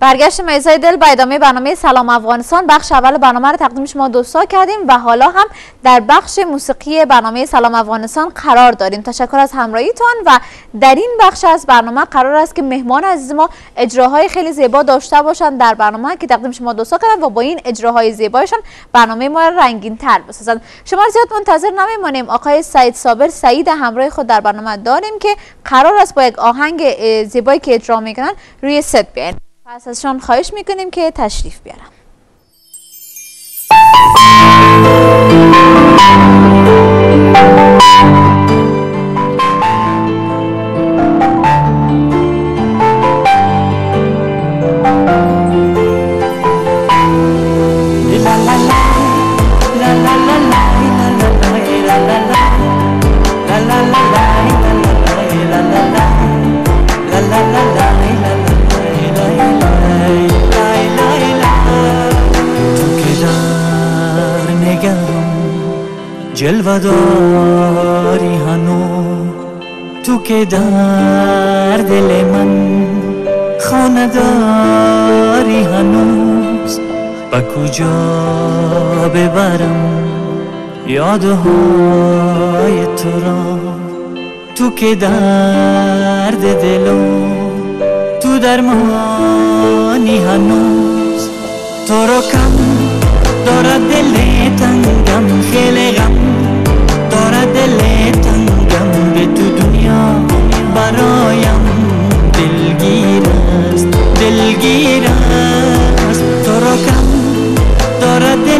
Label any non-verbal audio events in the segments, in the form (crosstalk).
برگشت میزای دل به ادامه برنامه سلام افغانستان. بخش اول برنامه رو تقدیم شما دوستا کردیم و حالا هم در بخش موسیقی برنامه سلام افغانستان قرار داریم. تشکر از همراهیتان و در این بخش از برنامه قرار است که مهمان عزیز ما اجراهای خیلی زیبا داشته باشند در برنامه که تقدیم شما دوستا کردن و با این اجراهای زیبایشان برنامه ما رنگین تر بسازند. شما زیاد منتظر نمیمانیم. آقای سعید صابر سعید همراه خود در برنامه داریم که قرار است با یک آهنگ زیبایی که اجرا می‌کنن روی ست بیاین. پس ازشان خواهش می‌کنیم که تشریف بیارم. جلوه داری هنو تو که در دل من خانه داری هنوز. با کجا ببرم یادهای تو را؟ تو که درد دلو تو درمانی هنوز. تو رو کم دارد دل تنگم خیلی غم. برایم دلگیر است دلگیر است. تو رو کم دارد دل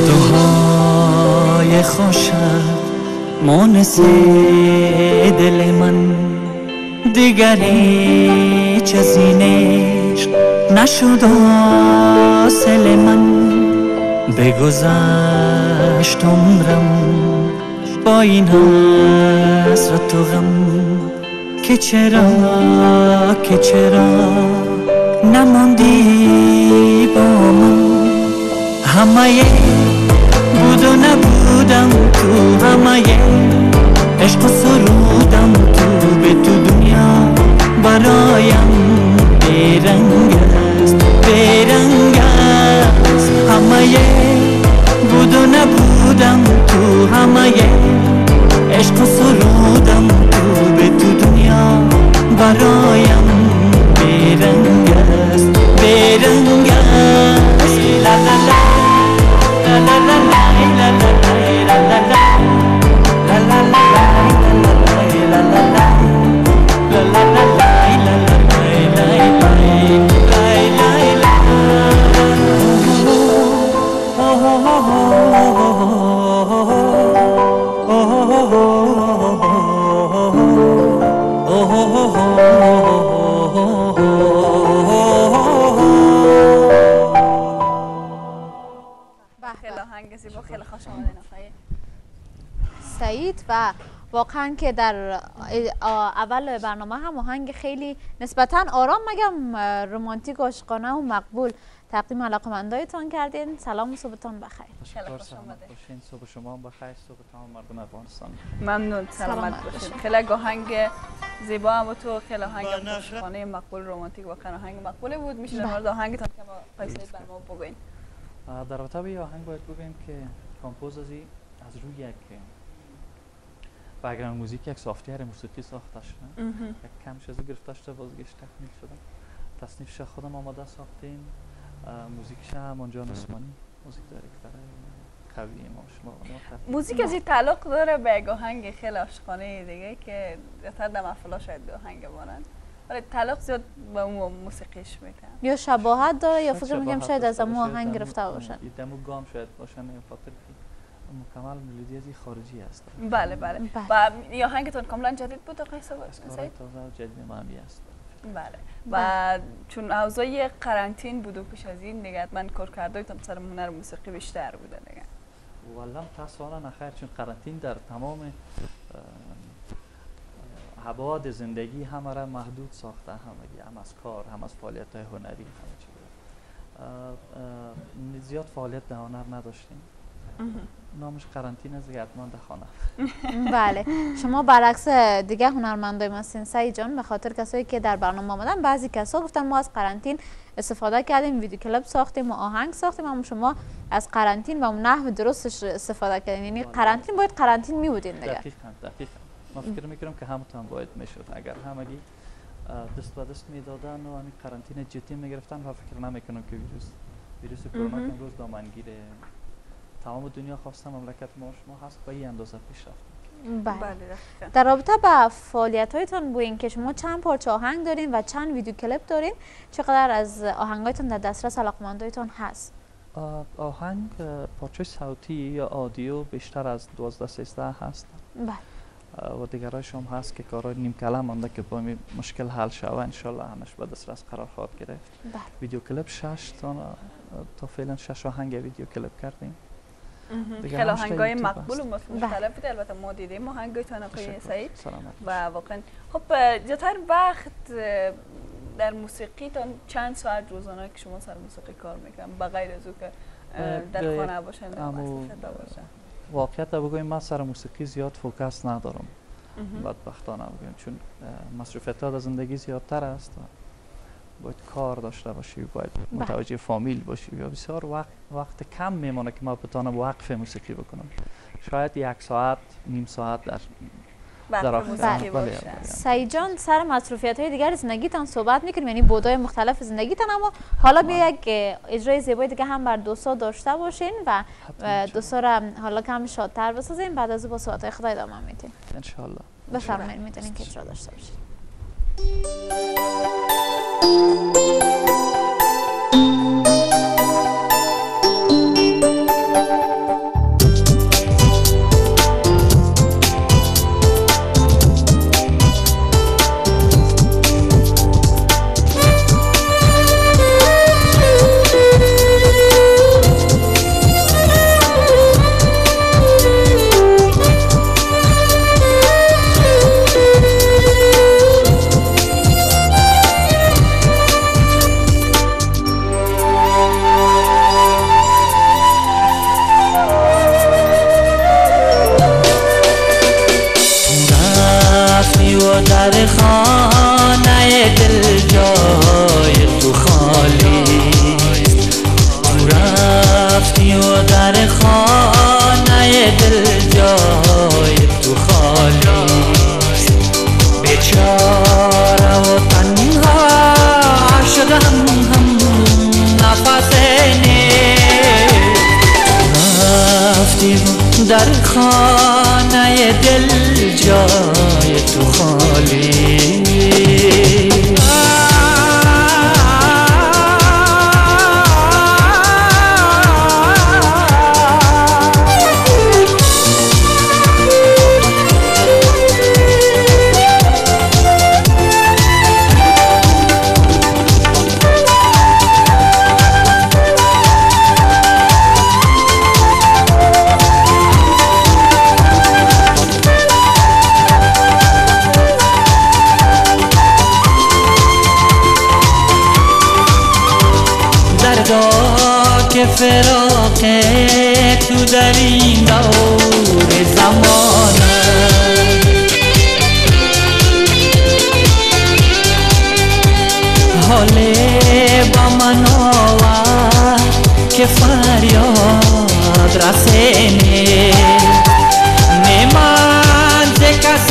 یادهای خوشت مونس دل من. دیگر هیچ از این عشق نشد حاصل من. بگذشت عمرم با این حسرت و غم. که چرا که چرا نماندی با من؟ hamaye budona budam tu hamaye eşk surudam tu ve tu dünya. Barayam berengas berengas hamaye budona budam tu hamaye eşk surudam و واقعا که در اول برنامه هم آهنگ خیلی نسبتا آرام مگم رومانتیک و عاشقانه و مقبول. تقدیم علاقمندایتان کردین. سلام و صبحتان بخیر. باشین. صبح شما بخیر. صبح تمام مردم افغانستان. ممنون. سلامت باشین. خیلی آهنگ زیبا هم تو خیلی آهنگ عاشقانه مقبول رومانتیک واقعا آهنگ مقبولی بود. میشه در مورد آهنگتان که ما بر ما بگوین. در رابطه به آهنگ باید بگویم که کامپوز از روی یک بگران موزیک یک سافتیر موسیقی ساخته شده یک کمش از گرفته شده بازگشت تکمیل شده. تصنیفش خودم آماده ساختیم. موزیکش هم آنجا نسمانی موزیک دایرکتر قوی ما شما موزیک از این تعلق داره به یک آهنگ خیلی عاشقانه دیگه که زیادتر در محفلا شاید به آهنگ بارن ولی تعلق زیاد به اون موسیقیش می‌کنم یا شباهت داره یا فکر می‌کنم شاید از باشه، آهنگ گرفته باشن. دمو گام شاید باشن خاطر که مکمل ملودی از خارجی است. بله بله. بله. و یا آهنگتون کاملا جدید بود آقای سعید؟ تازه و جدید مامی است. بله. و چون اوضاع قرنطین بود و پیش از این دیگه من کار کرده سر هنر موسیقی بیشتر بوده دیگه والله متاسفانه نخیر چون قرنطین در تمام ابعاد زندگی همه را محدود ساخته همگی هم از کار هم از فعالیت های هنری همه چی بود. اه، اه، زیاد فعالیت در هنر نداشتیم. نامش قرنطین است دیگه حتما در خانه. بله. شما برعکس دیگه هنرمندای مثل سعید جان به خاطر کسایی که در برنامه آمدن بعضی کسا گفتن ما از قرنطین استفاده کردیم ویدیو کلیپ ساختیم و آهنگ ساختیم اما شما از قرنطین و اون نحو درستش استفاده کردین. یعنی قرنطین باید قرنطین می بودین دیگه. دقیقا دقیقا. من فکر می‌کنم که همتون باید می‌شد. اگر همگی دست به دست می‌دادن و همین قرنطینه جدی می‌گرفتن و فکر نمی‌کنم که ویروس ویروس کرونا امروز دامنگیره. تمام دنیا خواسته مملکت ما شما هست به این اندازه پیش رفتیم بله. دقیقاً. در رابطه با فعالیت هایتان بوین که شما چند پارچه آهنگ دارین و چند ویدیو کلیپ دارین چقدر از آهنگایتان در دسترس علاقمندایتان هست؟ آه، آهنگ پارچه صوتی یا آدیو بیشتر از 12 13 هست. بله. و دیگرایش هم هست که کارهای نیم کلم مانده که با مشکل حل شوه انشالله همش به دسترس قرار خواهد گرفت. بله. ویدیو کلیپ شش تا تا فعلا شش آهنگ ویدیو کلیپ کردیم. خیلی آهنگای یوتیوب مقبول و مختلف بوده البته ما دیدیم آهنگایتان آقای تشکر. سعید و واقعا خب زیادتر وقت در موسیقی تا چند ساعت روزانه که شما سر موسیقی کار می‌کنم بغیر از او که در خانه باشن در باشن واقعیت بگویم من سر موسیقی زیاد فوکس ندارم. بدبختانه بگویم چون مصروفیت در زندگی زیادتر است باید کار داشته باشی باید بله. متوجه فامیل باشی. و بسیار وقت وقت کم میمانه که ما بتانم وقف موسیقی بکنم. شاید یک ساعت نیم ساعت در بله، بله. سعید جان سر مصروفیت های دیگر زندگیتان صحبت می‌کنیم. یعنی بودای مختلف زندگیتان اما حالا بیا یک اجرای زیبای دیگه هم بر دوستا داشته باشین و. دوستا را حالا کم شادتر بسازین. بعد از او با صحبت های خدا ادامه میدین انشالله بفرمایید می‌تونین که اجرا داشته باشین. رفتی در خانه دل جای تو خالی. که فراق تو در این دور زمانه حال با من آورد که فریاد رسینه نمان ز کسی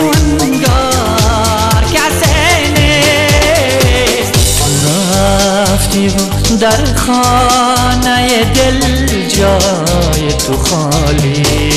انگار کسی نیست رفتی و در خانه دل جای تو خالی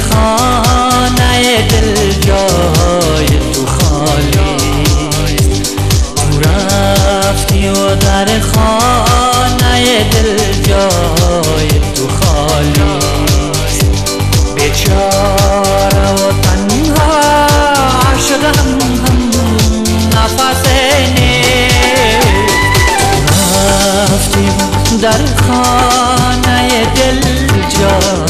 خانه دل جای تو خالی. تو رفتی و در خانه دل جای تو خالی. بیچاره و تنها شدم هم نفس رفتی در خانه دل جای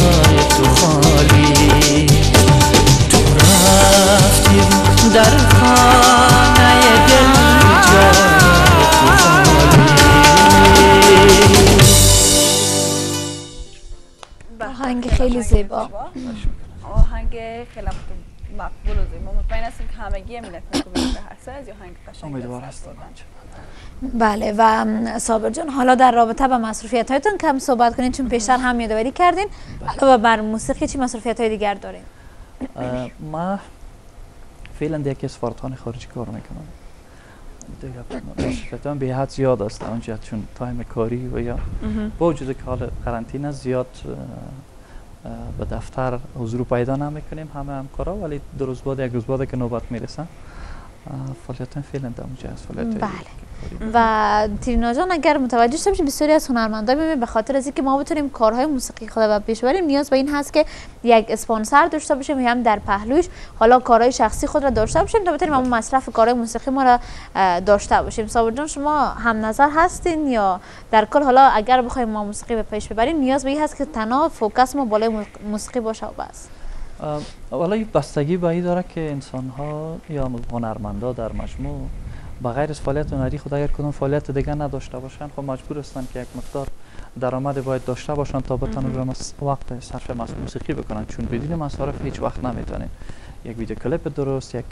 آهنگ خیلی زیبا. آهنگ خیلی مقبول و زیبا. مطمئن هستیم که همگی ملت می‌کنیم به هر سر از یه آهنگ قشنگ امیدوار هستم. بله و صابر جان حالا در رابطه با مصروفیت هایتون کم صحبت کنین چون پیشتر هم یادآوری کردین. علاوه بر موسیقی چی مصروفیت های دیگر دارین؟ ما فعلا در یکی سفارتخانه خارجی کار می‌کنم دیگه به حد زیاد است اونجا چون تایم کاری و یا با وجود که حال قرنطینه زیاد به دفتر حضور پیدا نمی‌کنیم همه همکارا ولی دو روز بعد یک روز بعد که نوبت می‌رسن. فعالیتم فعلا در اونجا است فعالیت بله. و ترینا جان اگر متوجه باشین بسیاری از هنرمندان می‌بینیم به خاطر از اینکه ما بتونیم کارهای موسیقی خود و پیش بریم نیاز به این هست که یک اسپانسر داشته باشیم هم در پهلوش حالا کارهای شخصی خود را داشته باشیم تا بتونیم همون مصرف کارهای موسیقی ما را داشته باشیم. صابر جان شما هم نظر هستین یا در کل حالا اگر بخوایم ما موسیقی به پیش ببریم نیاز به این هست که تنها فوکس ما بالای مو- موسیقی باشه و بس؟ والا این بستگی به این داره که انسان ها یا هنرمندا در مجموع بغیر از فعالیت هنری خود اگر کدوم فعالیت دیگه نداشته باشن خب مجبور هستن که یک مقدار درآمد باید داشته باشن تا بتونن وقت صرف موسیقی بکنن. چون بدون مصارف هیچ وقت نمی‌تونن. یک ویدیو کلیپ درست یک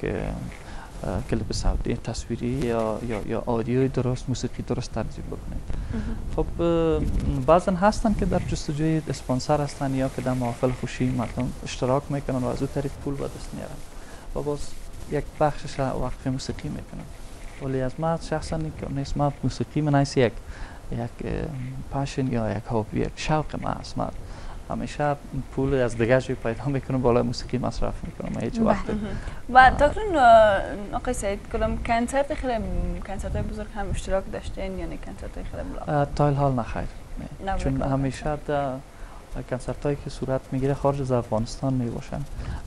کلیپ صوتی تصویری یا یا یا آدیوی درست موسیقی درست ترتیب بکنید خب اه، بعضن هستن که در جستجوی اسپانسر هستن یا که در محافل خوشی مردم اشتراک می‌کنن و از او طریق پول به دست میارن. و باز یک بخشش وقف موسیقی می‌کنن. ولی از ما شخصا نیست. ما موسیقی من یک یک اه، پاشن یا یک هابی یک شوق ما است. همیشه پول از دیگه پیدا می‌کنم بالای موسیقی مصرف می‌کنم هیچ وقت و تا کنون آقای سعید کلم کنسرت خیلی کنسرت های بزرگ هم اشتراک داشتین یا نه کنسرت های خیلی بلند اه، تا حال نخیر. چون. همیشه کنسرت هایی که صورت می‌گیره خارج از افغانستان می‌باشن.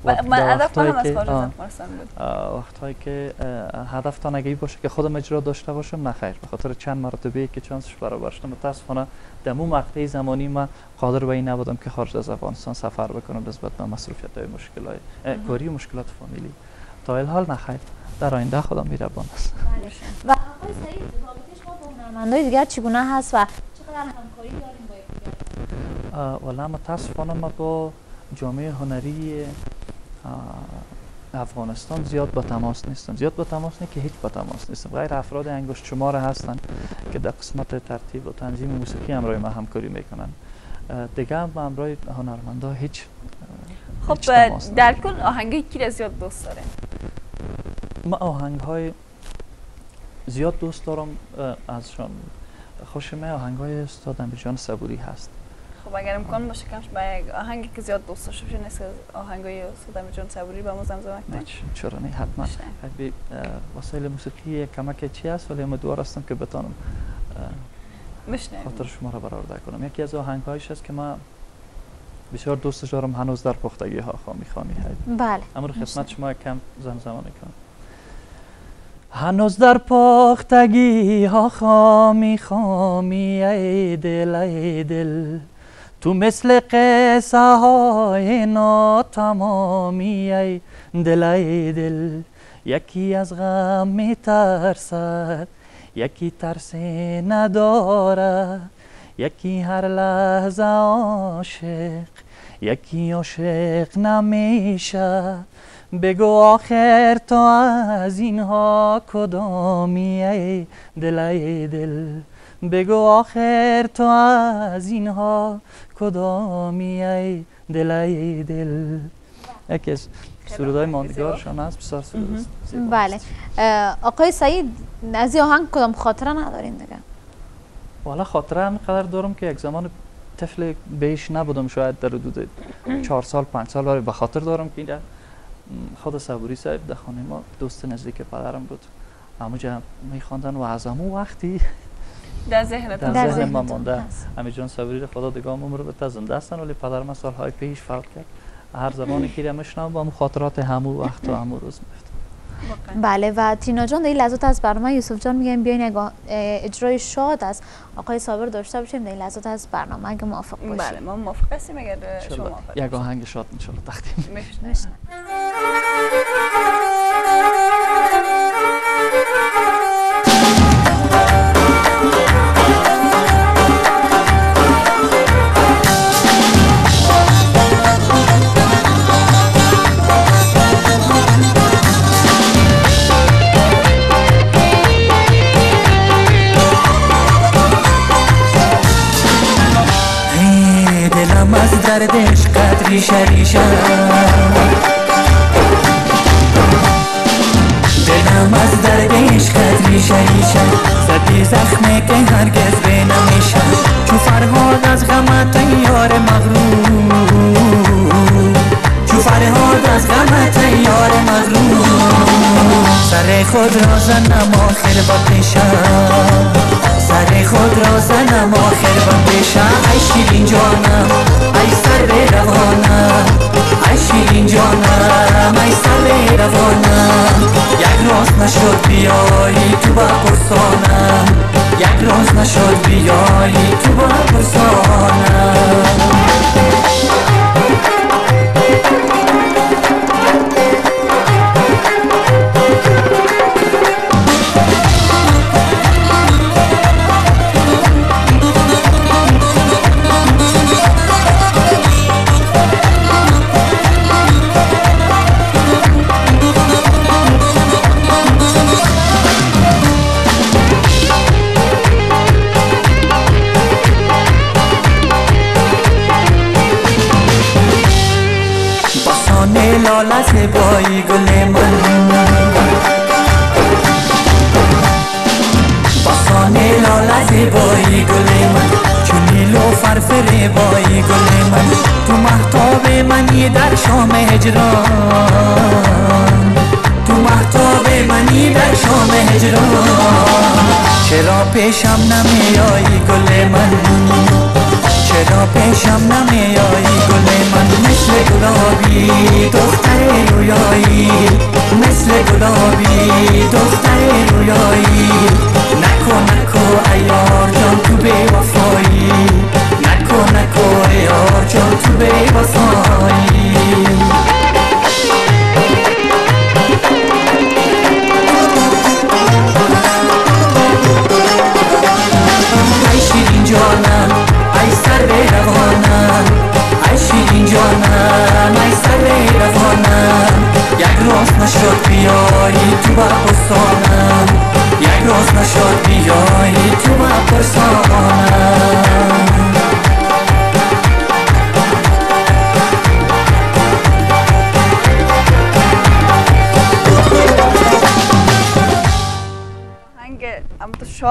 و من هدف من هم وقتهایی از که- خارج از افغانستان بود. وقتهایی که هدفتان اگه ای باشه که خودم اجرا داشته باشم نخیر به خاطر چند مرتبه که چانسش برابر شده متاسفانه در مو مقطع زمانی ما قادر به این نبودم که خارج از افغانستان سفر بکنم نسبت به مصروفیت های مشکل های کاری و مشکلات فامیلی. تا این حال نخیر در آینده خودم میربان است. و آقای سعید رابطه شما با هنرمندای دیگر چگونه هست و چقدر همکاری داریم؟ والا متاسفانه ما با جامعه هنری افغانستان زیاد با تماس نیستم زیاد با تماس نه که هیچ با تماس نیستم غیر افراد انگشت شمار هستن که در قسمت ترتیب و تنظیم موسیقی همراه ما همکاری می‌کنن. دیگه هم با همراه هنرمندا هیچ اه، هیچ خب تماس در. کل آهنگی کی را زیاد دوست دارین؟ ما آهنگ های زیاد دوست دارم ازشان خوش من آهنگ های استاد امیرجان صبوری هست. خب اگر امکان باشه کمش با یک آهنگی که زیاد دوست داشته باشین نیست که آهنگای استاد جان صبوری با ما زمزمه کنید چ- چرا نه؟ حتما. حبی وسایل موسیقی کمک چی هست؟ ولی امیدوار هستم که بتانم خاطر شما را برآورده کنم. یکی از آهنگ هایش است که ما بسیار دوستش دارم هنوز در پختگی ها خوامی خوامی حبی بله. امر خدمت شما یک کم زمزمه کنم. هنوز در پختگی ها خامی خامی ای دل ای دل. تو مثل قصه های ناتمامی ای دل ای دل یکی از غم می ترسد یکی ترس ندارد یکی هر لحظه عاشق یکی عاشق نمیشه. بگو آخر تو از اینها کدامی ای دل ای دل؟ بگو آخر تو از اینها کدامی ای دل ای دل؟ یکی از سرودهای ماندگارشان هست. بسیار سرود. بله. است. اه، آقای سعید از این آهنگ کدام خاطره ندارین دیگه؟ والا خاطره همینقدر دارم که یک زمان طفل بیش نبودم شاید در حدود چهار سال پنج سال ولی به خاطر دارم که اینجا. خود صبوری صاحب در خانه ما دوست نزدیک پدرم بود. همونجا میخواندن و از همون وقتی در ذهن ما ذهنتون مانده. امی جان صبوری را خدا دگاه عمر به زنده هستن ولی پدرم از سالهای پیش فوت کرد. هر زمانی که میشنم با همون خاطرات همون وقت و همون روز واقعا. بله و تینا جان در این لحظات از برنامه یوسف جان میگم بیاین اجرای شاد از آقای صابر داشته باشیم در این لحظات از برنامه اگه موافق باشیم بله ما موافق هستیم اگر شما یک آهنگ شاد انشالله تقدیم. میشنه بشنویم. دردش قدری شریشه دلم از دردش قدری شریشه زدی زخمه که هرگز به نمیشه. چو فرهاد از غمت یار مغرور. چو فرهاد از غمت یار مغرور. سر خود را زنم آخر با پیشم. سر خود را زنم آخر با پیشم ای شیرین جانم ای سر به روانم. ای شیرین جانم ای سر به روانم. یک روز نشد بیایی تو با پرسانم یک روز نشد بیایی تو با پرسانم زیبایی گل من. چون نیلو فرفر بایی گل من. تو محتاب منی در شام هجران. تو محتاب منی در شام هجران. چرا پیشم نمیایی گل من؟ چرا پیشم نمیایی؟ گل من مثل گلابی دختر رویایی. مثل گلابی دختر رویایی. نکو نکو ایار جان تو بی وفایی. نکو نکو ایار جان.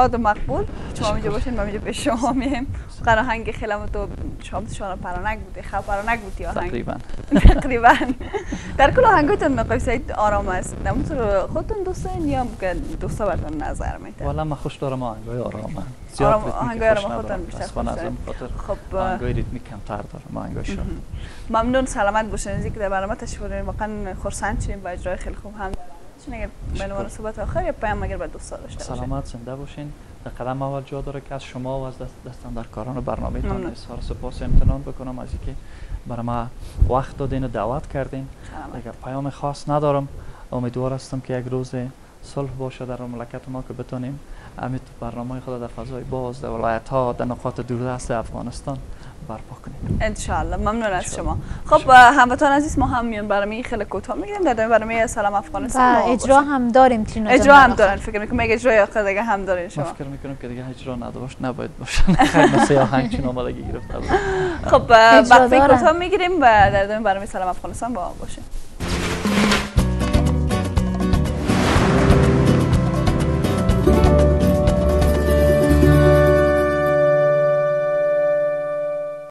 شاد و مقبول. شما اینجا باشین ما اینجا پیش شما میایم. قراهنگ خیلی هم تو شما شما پرانک بودی. خب پرانک بودی آهنگ تقریبا. تقریبا. در کل آهنگاتون نقای سعید آرام است؟ نمونطور خودتون دوست دارین یا که دوستا براتون نظر میده؟ والا من خوش دارم آهنگای آرام آرام- زیاد آهنگای آرام. خودتون بیشتر خوش. خاطر خب آهنگای ریتمیک کمتر دارم آهنگای شاد. ممنون سلامت باشین. از اینکه در برنامه تشریف آوردین واقعا خرسند شدیم با اجرای خیلی خوب هم اگر به عنوان صحبت آخر یا پیام اگر به دوستا داشته باشین سلامت زنده باشین. در قدم اول جا داره که از شما و از دست کاران برنامه تان. اظهار سپاس امتنان بکنم. از اینکه برای ما وقت دادین و دعوت کردین. دیگه پیام خاص ندارم امیدوار هستم که یک روز صلح باشه در مملکت ما که بتونیم همین برنامه خود در فضای باز در ولایت ها در نقاط دوردست افغانستان برپا کنیم. انشالله ممنون از. شما. خب هموطن عزیز ما هم میان برنامه خیلی کوتاه می‌گیریم. در برنامه سلام افغانستان و اجرا. هم داریم تینا اجرا هم دارن فکر می‌کنم اگه اجرای آخر دیگه هم دارین ما شما فکر می‌کنم که دیگه اجرا نداشت نباید باشه. (laughs) خیلی مثل آهنگ چون آمادگی گرفته بود. خب اجرا دارن. کوتاه می‌گیریم و در برنامه سلام افغانستان با ما باشین.